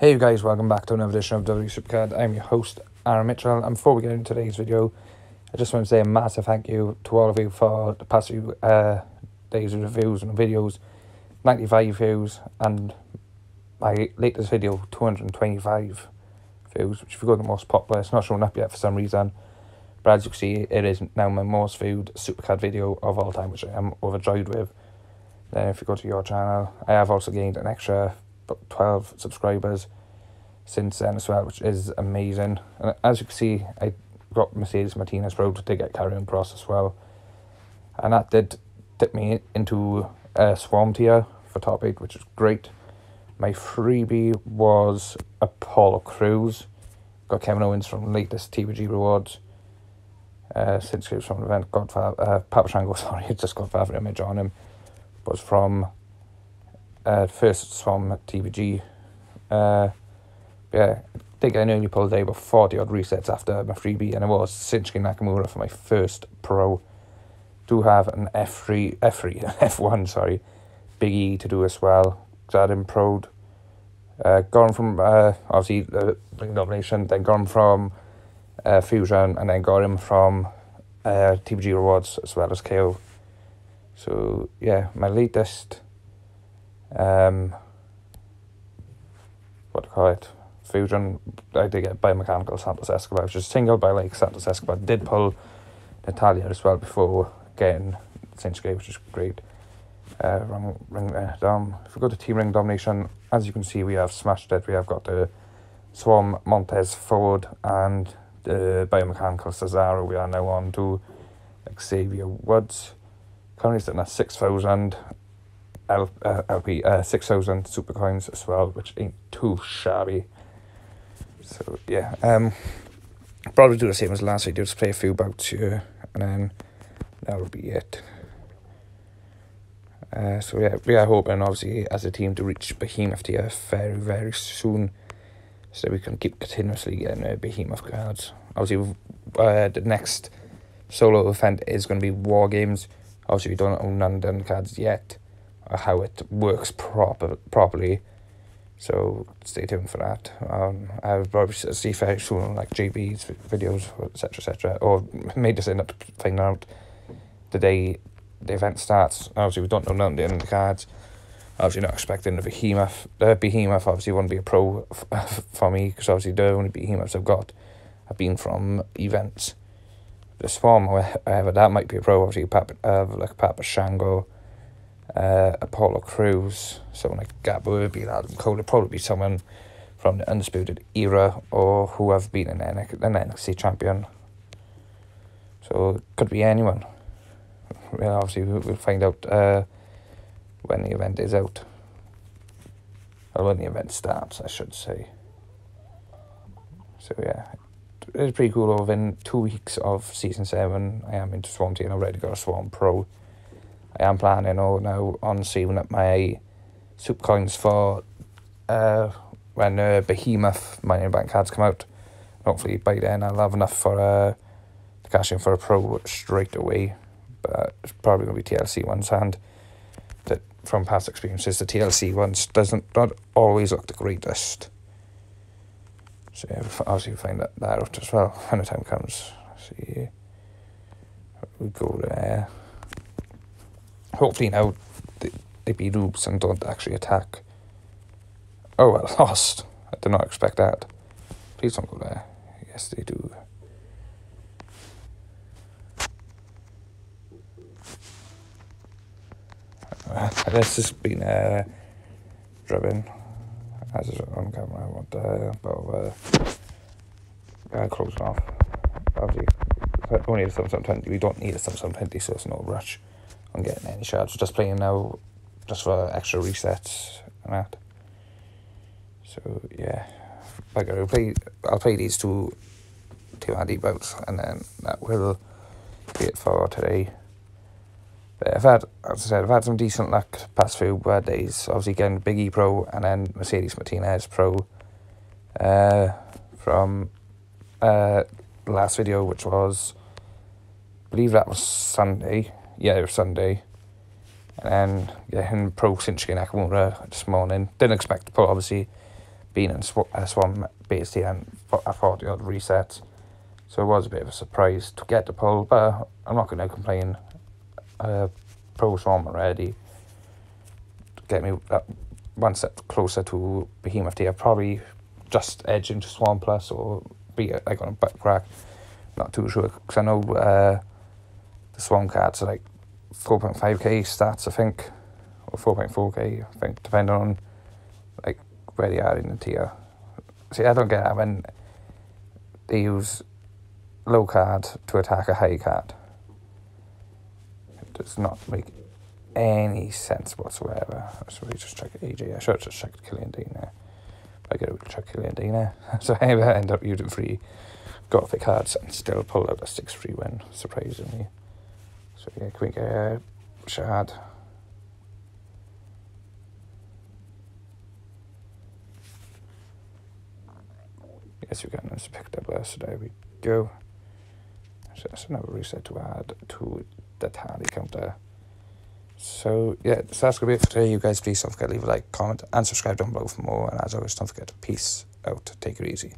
Hey you guys, welcome back to another edition of W Supercard. I'm your host, Aaron Mitchell, and before we get into today's video, I just want to say a massive thank you to all of you for the past few uh, days of reviews and videos. 95 views, and my latest video, 225 views, which is the most popular. It's not showing up yet for some reason, but as you can see, it is now my most viewed Supercard video of all time, which I am overjoyed with. Then if you go to your channel, I have also gained an extra 12 subscribers since then as well, which is amazing. And as you can see, I got Mercedes Martinez Pro to get Karrion Kross as well. And that did tip me into a Swarm tier for top 8, which is great. My freebie was Apollo Crews. Got Kevin Owens from latest TBG rewards. Uh, since he was from the event, Godfather, uh, Papa Shango, sorry, just got Godfather image on him. Was from uh, first from TBG. Uh, yeah, I think I only pulled out about 40 odd resets after my freebie, and it was Shinsuke Nakamura for my first pro. Do have an F3, F3, F1, sorry, Big E to do as well. That improved. Uh, gone from uh, obviously the Ring Domination, then gone from uh, Fusion, and then got him from uh, TBG Rewards as well as KO. So yeah, my latest um, what to call it, Fusion, I did get biomechanical Santos Escobar, which is single by like Santos Escobar. Did pull Natalya as well before getting Shinsuke, which is great. Uh, ring, ring, uh, dom. If we go to Team Ring Domination, as you can see, we have smashed it. We have got the Swarm Montez Ford and the biomechanical Cesaro. We are now on to Xavier Woods. Currently sitting at 6,000 L, uh, LP, uh, 6,000 super coins as well, which ain't too shabby. So, yeah, um, probably do the same as last video, just play a few bouts here, and then that'll be it. Uh, so, yeah, we are hoping, obviously, as a team to reach Behemoth tier very, very soon, so we can keep continuously getting uh, Behemoth cards. Obviously, uh, the next solo event is going to be War Games. Obviously, we don't own the cards yet how it works proper properly. So stay tuned for that. Um, I'll probably see very soon, like JB's videos, etc., etc. Or may just end up finding out the day the event starts. Obviously, we don't know none of the cards. Obviously, not expecting the behemoth. The behemoth obviously won't be a pro for me because obviously the only behemoths I've got have been from events. The swarm, however, that might be a pro. Obviously, Papa, uh, like Papa Shango uh, Apollo Crews, someone like Gabo would be Adam Cole, probably be someone from the Undisputed era or who have been an, NXT, an NXT champion. So it could be anyone. Well, obviously, we'll find out uh, when the event is out. Or when the event starts, I should say. So yeah, it's pretty cool. Within two weeks of season seven, I am into Swarm Team. I'm ready to go to Swarm Pro. I am planning or now on saving up my super coins for uh, when uh, Behemoth in Bank cards come out. Hopefully by then I'll have enough for uh, to cash in for a pro straight away. But it's probably going to be TLC ones and that from past experiences the TLC ones doesn't not always look the greatest. So yeah, obviously find that, that out as well when the time comes. See, we go there hopefully now they, they be noobs and don't actually attack. Oh I lost. I did not expect that. Please don't go there. Yes, they do. Uh, this has been uh, driven as is on camera. I want uh, but uh, uh, closing off. Obviously, only a Samsung 20. We don't need a Samsung 20, so it's no rush on getting any shards. Just playing now, just for extra resets and that. So yeah, like I'll play. I'll play these two, two handy bouts, and then that will be it for today. But I've had, as I said, I've had some decent luck past few bad days. Obviously, getting Big E Pro and then Mercedes Martinez Pro. Uh, from uh last video, which was, I believe that was Sunday yeah, it was Sunday. And yeah, him pro Shinsuke Nakamura this morning. Didn't expect to put, obviously, being in sw- uh, base here and I thought the other resets. So it was a bit of a surprise to get the pull, but I'm not going to complain. Uh, Pro Swarm already get me that one step closer to Behemoth tier. Probably just edge into Swarm Plus or be like on a butt crack. Not too sure because I know uh, the Swarm cards are like 4.5k stats, I think, or 4.4k, I think, depending on like where they are in the tier. See, I don't get that when they use low card to attack a high card. It does not make any sense whatsoever. So we just check AJ. I should have just checked Killian Dain there. I gotta check Killian Dain there. So I end up using three Gothic cards and still pull out a 6 3 win, surprisingly. So yeah, we get a Shad? Yes, you can. Just up there, so there we go. So that's another reset to add to the tally counter. So yeah, so that's gonna be it for today. You guys please don't forget to leave a like, comment and subscribe down below for more. And as always, don't forget, peace out. Take it easy.